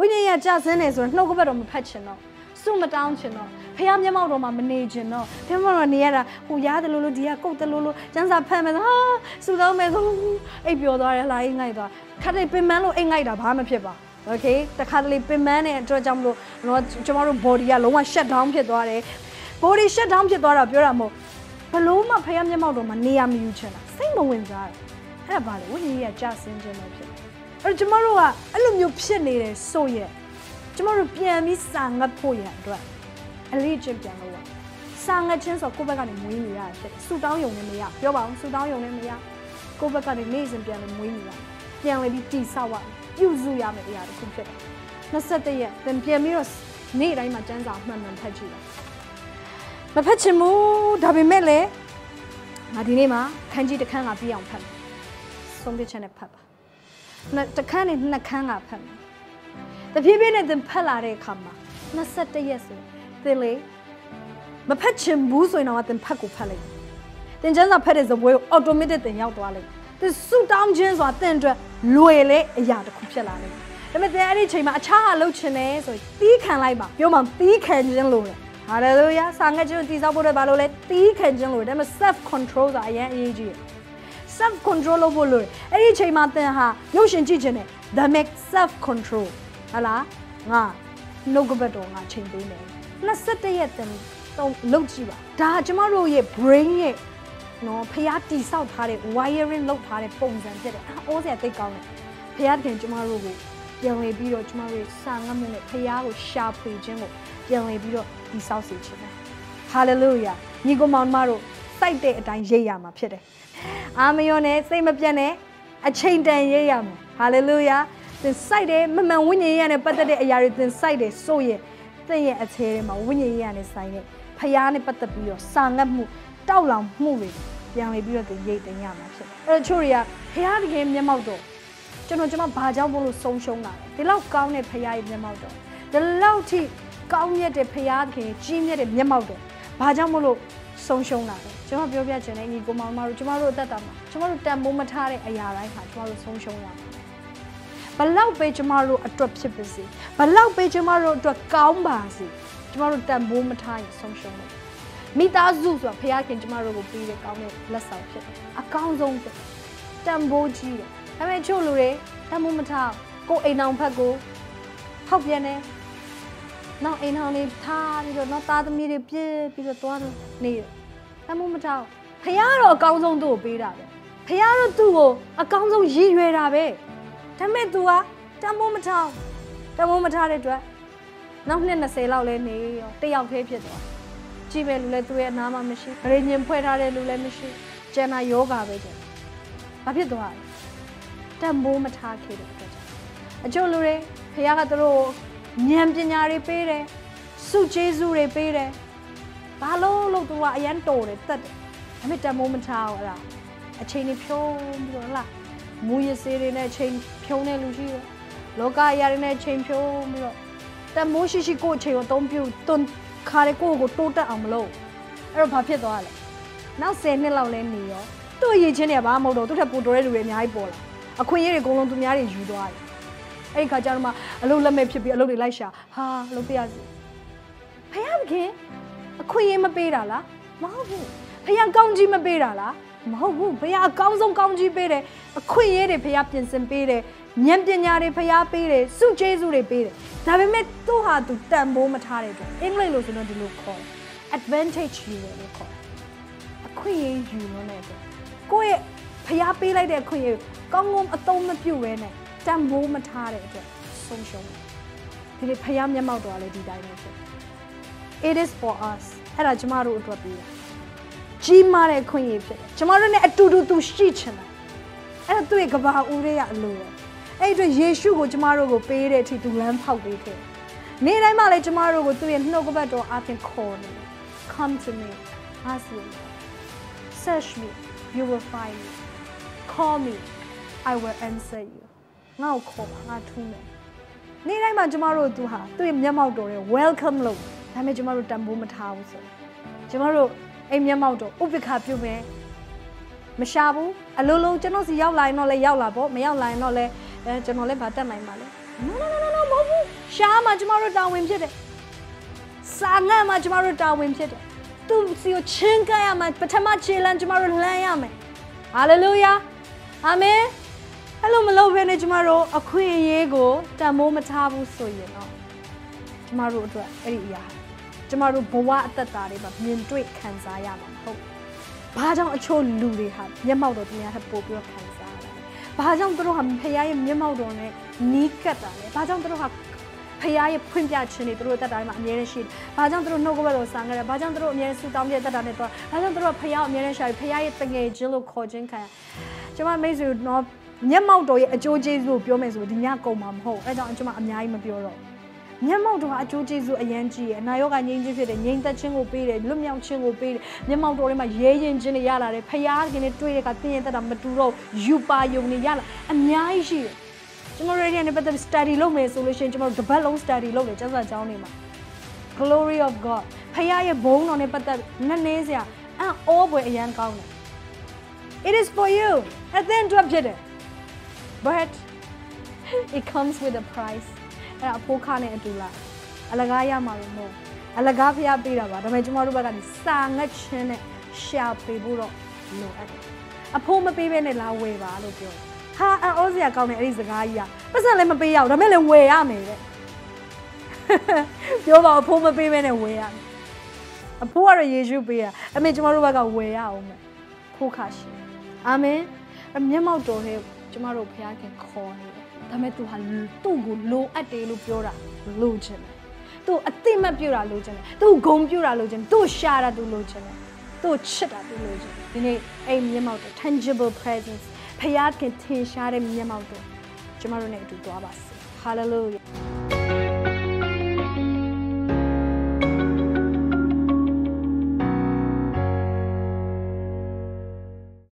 ဝိညာဉ်ရကြဆင်းနေဆိုတော့နှုတ်ကပတ်တော်မဖတ်ချင်တော့စုမတောင်းချင်တော့ဖះမျက်မှောက်တော်မှာမနေချင်တော့ဖះမျက်မှောက်တော်နေရတာဟိုရားတယ်လို့လို့ဒီကကုတ်တယ်လို့လို့ကျန်းစာဖတ်မယ်ဆိုဟာစုတောင်းမယ်ဆိုအိပ်ပျော်သွားတယ်လာအိမ်ငိုက်သွားခါတဲ့ပင်မန်းလို့အိမ်ငိုက်တာဘာမှဖြစ်ပါ okay တခါတလေပင်မန်းတဲ့အတွက်ကြောင့်မလို့တော့ကျမတို့ body ကလုံးဝ shut down ဖြစ်သွားတယ် body shut down ဖြစ်သွားတာပြောတာမဟုတ်ဘလို့မှဖះမျက်မှောက်တော်မှာနေရမယူချင်တာစိတ်မဝင်စားတယ်အဲ့ဒါဘာလဲဝိညာဉ်ကြီးကကြာဆင်းခြင်းပဲဖြစ်တယ် အဲ့တော့ကျမတို့ကအဲ့လိုမျိုးဖြစ်နေတယ်ဆိုရင်ကျမတို့ပြန်ပြီးစာငတ်ဖို့ရအတွက်အလေးချင်းပြန်လို့ရစာငတ်ခြင်းဆိုကိုယ့်ဘက်ကနေမွေးနေရတာဖြစ်တယ်ဆူတောင်းယုံနဲ့မရပြောပါအောင်ဆူတောင်းယုံနဲ့မရကိုယ့်ဘက်ကနေနေ့စဉ်ပြန်လို့မွေးနေတာပြန်လေပြီးတိဆောက်ရပြုစုရမယ့်အရာတစ်ခုဖြစ်တယ်21ရက်ပြန်ပြန်ပြီးတော့နေ့တိုင်းမှာစမ်းစာမှန်မှန်ဖတ်ကြည့်ပါမဖတ်ချင်ဘူးဒါပေမဲ့လည်းငါဒီနေ့မှာခန်းကြီးတစ်ခန်းကပြည့်အောင်ဖတ်မယ်ဆုံးဖြတ်ချက်နဲ့ဖတ်ပါနှစ် တစ်ခန်းနဲ့နှစ်ခန်းကဖတ်မယ်တဖြည်းဖြည်းနဲ့သင်ဖတ်လာတဲ့အခါမှာ21ရက်ဆိုသင်လေမဖတ်ချင်ဘူးဆိုရင်တော့သင်ဖတ်ကိုဖတ်လိုက်သင်ကျန်းစာဖတ်တဲ့ဇပွဲကို automatic သင်ရောက်သွားလိမ့်သင်ဆူတောင်းခြင်းဆိုတာသင်အတွက်လွယ်လေအရာတစ်ခုဖြစ်လာလိမ့်ဒါပေမဲ့သင်အဲ့ဒီအချိန်မှာအခြားဟာလုပ်ချင်တယ်ဆိုရင်တီးခံလိုက်ပါပြောမှတီးခံခြင်းလို့လေဟာလေလုယာစာငတ်ခြင်းတည်ဆောက်ဖို့လည်းဘာလို့လဲတီးခံခြင်းလို့ဒါပေမဲ့ self control ဆိုတာအရင်အရေးကြီးတယ် self control လုပ်ဖို့လိုတယ်အဲ့ဒီအချိန်မှာသင်ဟာရုပ်ရှင်ကြည့်ခြင်းနဲ့ the make self control ဟာလားငါနှုတ်ကပတ်တော်ငါချိန်ပေးမယ်21ရက်သင်တော့လုပ်ကြည့်ပါဒါကျမတို့ရဲ့ brain ရဲ့နော်ဖျားတိဆောက်ထားတဲ့ wiring လုပ်ထားတဲ့ပုံစံဖြစ်တယ်အိုးစရာသိကောင်းတယ်ဖျားခင်ကျမတို့ကိုပြန်လည်ပြီးတော့ကျမတို့စာငတ်မှုနဲ့ဖျားကိုရှာဖွေခြင်းကိုပြန်လည်ပြီးတော့တိဆောက်စေခြင်းပဲ hallelujah ညီကောင်မောင်မတို့ စိုက်တဲ့အတိုင်းရိပ်ရမှာဖြစ်တယ်အာမယောနဲ့စိတ်မပြတ်နဲ့အချိန်တန်ရိပ်ရမှာ hallelujah သင်စိုက်တယ်မမှန်ဝိညာဉ်ရေးရနဲ့ပတ်သက်တဲ့အရာတွေသင်စိုက်တယ်ဆိုရင်သင်ရဲ့အသေးထဲမှာဝိညာဉ်ရေးရနဲ့ဆိုင်တဲ့ဖျားနဲ့ပတ်သက်ပြီးတော့စာငတ်မှုတောက်လောင်မှုတွေပြန်လေပြီးတော့သင်ရိပ်တင်ရမှာဖြစ်တယ်အဲ့တော့ချို့တွေကဖျားတကယ်မျက်မှောက်တော့ကျွန်တော်ကျွန်မဘာကြောင့်မို့လို့ဆုံးရှုံးတာလဲဒီလောက်ကောင်းတဲ့ဖရားရဲ့မျက်မှောက်တော့ဒီလောက်ထိကောင်းမြတ်တဲ့ဖရားခင်ကြီးမြတ်တဲ့မျက်မှောက်တော့ဘာကြောင့်မို့လို့ဆုံးရှုံးတာလဲ ကျွန်တော်ပြောပြချင်တယ်ညီကိုမောင်မတို့ကျွန်တော်တို့အသက်တာမှာကျွန်တော်တို့တန်ဖိုးမထားတဲ့အရာတိုင်းဟာကျွန်တော်တို့ဆုံးရှုံးရမှာဘလောက်ပဲကျမတို့အတွက်ဖြစ်ပါစေဘလောက်ပဲကျမတို့အတွက်ကောင်းပါစေကျမတို့တန်ဖိုးမထားရင်ဆုံးရှုံးတယ်မိသားစုဆိုတာဖခင်ကျမတို့ကိုပေးတဲ့ကောင်းတဲ့လက်ဆောင်ဖြစ်တယ်အကောင်းဆုံးဖြစ်တန်ဖိုးကြီးတယ်ဒါပေမဲ့ချို့လူတွေတန်ဖိုးမထားကိုအိမ်အောင်ဖက်ကိုဟောက်ပြန်တယ်နောက်အိမ်အောင်လေးထားပြီးတော့နောက်သားသမီးတွေပြည့်ပြီးတော့သွားနေတယ် တန်ဖိုးမထားဖခင်ကတော့အကောင်းဆုံးသူ့ကိုပေးတာပဲဖခင်ကတော့သူ့ကိုအကောင်းဆုံးရည်ရွယ်တာပဲဒါပေမဲ့ तू ကတန်ဖိုးမထားတန်ဖိုးမထားတဲ့အတွက်နောက်နှစ်20လောက်လဲနေရောတယောက်သေးဖြစ်သွားကြည့်ပဲလူလဲသူ့ရဲ့အနာမှာမရှိဂရေညင်ဖွဲ့ထားတဲ့လူလည်းမရှိကျန်တာယောဂပဲကျန်ဘာဖြစ်သွားလဲတန်ဖိုးမထားခဲ့တဲ့အတွက်ကြောင့်အကျိုးလူတွေဖခင်ကသူတို့ဉာဏ်ပညာတွေပေးတယ်စုကျေးဇူးတွေပေးတယ် ဘာလို့လို့သူကအရန်တော်တယ်တက်တယ်ဒါပေမဲ့တန်ဖိုးမထားဘူးအဲ့ဒါအချိန်ကြီးဖြုံးပြီးတော့လားမူရစေးတွေနဲ့ချိန်ဖြုံးတဲ့လူရှိတယ်လောကအရာတွေနဲ့ချိန်ဖြုံးပြီးတော့တမိုးရှိရှိကိုယ်ချိန်ကိုအသုံးပြုတွန်းခါတဲ့ကိုယ့်ကိုတိုးတက်အောင်မလုပ်အဲ့တော့ဘာဖြစ်သွားလဲနောက်10နှစ်လောက်လဲနေရောသူ့ရည်ချင်းတွေကဘာမှမဟုတ်တော့သူ့ထက်ပိုတော်တဲ့လူတွေအများကြီးပေါ်လာအခွင့်အရေးတွေအကုန်လုံးသူများတွေယူသွားတယ်အဲ့ဒီခါကျတော့မှအလုပ်လက်မဲ့ဖြစ်ပြီးအလုပ်တွေလိုက်ရှာဟာအလုပ်ပြရစီဖယားခင် အခွင့်အရေးမပေးတာလားမဟုတ်ဘူးဖယားကောင်းကြီးမပေးတာလားမဟုတ်ဘူးဖယားအကောင်းဆုံးကောင်းကြီးပေးတယ်အခွင့်အရေးတွေဖယားပြင်ဆင်ပေးတယ်ဉာဏ်ပညာတွေဖယားပေးတယ်စုကျေးဇူးတွေပေးတယ်ဒါပေမဲ့သူ့ဟာသူတန်ဖိုးမထားတဲ့အတွက်အင်္ဂလိပ်လိုဆိုတော့ဒီလိုခေါ်တယ် advantage ယူတယ်လို့ခေါ်တယ်အခွင့်အရေးယူလို့တဲ့အတွက်ကိုယ့်ရဲ့ဖျားပေးလိုက်တဲ့အခွင့်အရေးကောင်းကောင်းအသုံးမပြုဘဲနဲ့တန်ဖိုးမထားတဲ့အတွက်ဆုံးရှုံးတယ်ဒီနေ့ဖျားမျက်မှောက်တော်လည်းဒီတိုင်းပဲဖြစ် It is for us အဲ့ဒါကျမတို့အတွက်ပြီးတယ်ကြီးမားတဲ့အခွင့်အရေးဖြစ်တယ်ကျမတို့ ਨੇ အတူတူသူရှိချင်တယ်အဲ့ဒါသူ့ရဲ့ကဘာဦးလေးရအလိုရအဲ့အတွက်ယေရှုကိုကျမတို့ကိုပေးတဲ့အထိသူလမ်းဖောက်ပေးခဲ့နေ့တိုင်းမှလည်းကျမတို့ကိုသူ့ရဲ့နှုတ်ကပတ်တော်အပြင်ခေါ်နေတယ် Come to me ask you search me you will find me call me I will answer you ငါ့ကိုခေါ်ပါငါထူးမယ်နေ့တိုင်းမှာကျမတို့သူဟာသူ့ရဲ့မျက်မှောက်တော်ရဲ့ welcome လို့ ဒါပေမဲ့ကျမတို့တန်ဖိုးမထားဘူးဆိုကျမတို့အိမ်မျက်မှောက်တော်ဥပ္ပခါပြုမယ်မရှာဘူးအလိုလိုကျွန်တော်စီရောက်လာရင်တော့လည်းရောက်လာပေါ့မရောက်လာရင်တော့လည်းအဲကျွန်တော်လည်းဗာတက်နိုင်ပါလေ no no no no မဟုတ်ဘူးရှားမှကျမတို့တာဝန်ဖြစ်တယ်စာငတ်မှကျမတို့တာဝန်ဖြစ်တယ်သူစီကိုချင်းကပ်ရမှပထမခြေလမ်းကျမတို့လှမ်းရမယ်ဟာလေလုယာအာမင်အဲ့လိုမလုပ်ဘဲနဲ့ကျမတို့အခွင့်အရေးကိုတန်မိုးမထားဘူးဆိုရင်တော့ကျမတို့အတွက်အဲ့ဒီအရာ ကျမတို့ဘဝအသက်တာတွေမှာမြင်တွေ့ခံစားရမှာမဟုတ်ဘူး။ဘာကြောင့်အချို့လူတွေဟာမျက်မှောက်တော်တရားထပ်ပို့ပြီးတော့ခံစားရတာလဲ။ဘာကြောင့်သူတို့ဟာဖခင်ရဲ့မျက်မှောက်တော်နဲ့နီးကပ်တာလဲ။ဘာကြောင့်သူတို့ဟာဖခင်ရဲ့ဖွင့်ပြခြင်းတွေသူတို့တက်တာတွေမှာအမြဲတမ်းရှိတယ်။ဘာကြောင့်သူတို့နှုတ်ကပတ်တော်ဆံကြတယ်။ဘာကြောင့်သူတို့အမြဲဆူတောင်းပြတက်တာနဲ့တော့ဘာကြောင့်သူတို့ဖခင်အမြဲတမ်းရှာပြီးဖခင်ရဲ့တငယ်ချင်းလို့ခေါ်ခြင်းခံ။ကျွန်မမိတ်ဆွေတော့မျက်မှောက်တော်ရဲ့အကျိုးကျေးဇူးကိုပြောမယ်ဆိုဒီညကုန်မှာမဟုတ်။အဲကြောင့်ကျွန်မအများကြီးမပြောတော့ဘူး။ မျက်မှောက်တော်ကအကျိုးကျေးဇူးအရန်ကြီးရဲ့အနာရောဂါငြိမ်းချင်းဖြစ်တယ်ငြိမ်းသက်ခြင်းကိုပေးတယ်လွတ်မြောက်ခြင်းကိုပေးတယ်မျက်မှောက်တော်ထဲမှာရဲရင်ခြင်းတွေရလာတယ်ဖယားခင်နဲ့တွေ့တဲ့အခါသင်ရဲ့တက်တာမတူတော့ယူပါယုံတွေရလာအများကြီးရှိတယ်ကျွန်တော်တို့ရဲ့နဲ့ပတ်သက် study လုပ်မယ်ဆိုလို့ရှိရင်ကျွန်တော်တို့တစ်ပတ်လုံး study လုပ်တယ်ကျမ်းစာကျောင်းတွေမှာ glory of god ဖယားရဲ့ဘုန်းတော်နဲ့ပတ်သက်နည်းနည်းစရာအံ့ဩဖွယ်အရန်ကောင်းတယ် it is for you အသင်အတွက်ဖြစ်တယ် but it comes with a price အဲ့ဒါအဖိုးခါနဲ့အတူလားအလကားရမှာလို့မဟုတ်အလကားဖျားပေးတာပါဒါပေမဲ့ကျမတို့ဘက်ကနေစာငတ်ချင်းနဲ့ရှာပေးဖို့တော့လိုအပ်တယ်အဖိုးမပေးဘဲနဲ့လာဝယ်ပါလို့ပြောဟာအော်စရာကောင်းတယ်အဲ့ဒီစကားကြီးကပတ်စံလည်းမပေးရဘူးဒါပေမဲ့လည်းဝယ်ရမယ်တဲ့ပြောပါအဖိုးမပေးဘဲနဲ့ဝယ်ရမယ်အဖိုးကတော့ယေရှုပေးတာအမေကျမတို့ဘက်ကဝယ်ရအောင်မယ်ဖိုးခါရှင်အာမင်မျက်မှောက်တော်ရဲ့ ကျမတို့ဖခင်ခေါ်နေတယ်ဒါပေမဲ့ तू ဟာသူ့ကိုလိုအပ်တယ်လို့ပြောတာလိုချင်တယ်သူ့အသိမပြူတာလိုချင်တယ်သူ့ဂုံပြူတာလိုချင်တယ်သူ့ရှာတာသူလိုချင်တယ်သူ့ချစ်တာသူလိုချင်တယ်ဒီနေ့အဲ့မျက်မှောက်တဲ့ tangible presence ဖခင်ထင်ရှားတဲ့မျက်မှောက်တဲ့ကျမတို့နဲ့အတူသွားပါစေ hallelujah